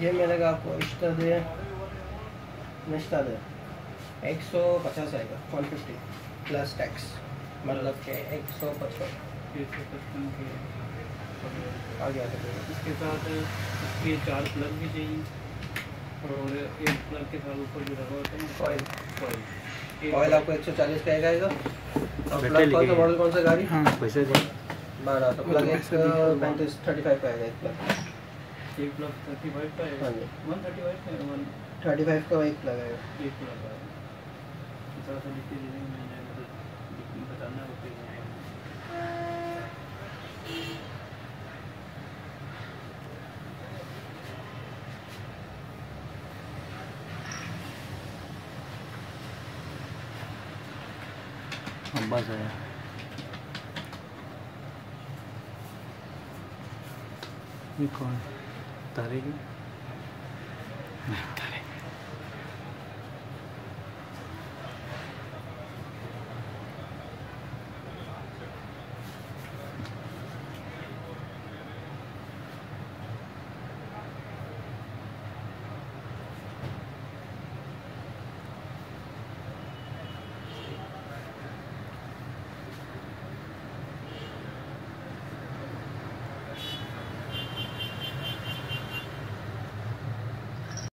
ये मिलेगा आपको इश्ता दे निश्ता दे। एक सौ पचास आएगा वन फिफ्टी प्लस टैक्स मतलब के एक सौ पचपन। एक सौ पचपन के आ गया था इसके साथ इसके चार प्लग भी चाहिए और एक प्लग के साथ ऊपर जो लगा होता है ना ऑयल कॉइल ऑयल आपको एक सौ चालीस का आएगा और प्लग कौन सा मॉडल कौन सा गाड़ी? हाँ। पैसे दे बारह तो तो प्लग एक। पैंतीस थर्टी फाइव का आएगा एक प्लग थर्टी फाइव का हाँ है है एक प्लग आएगा एक प्लग का थोड़ा सा लिख के दे देंगे मैंने बताना है। ये कौन? तारे की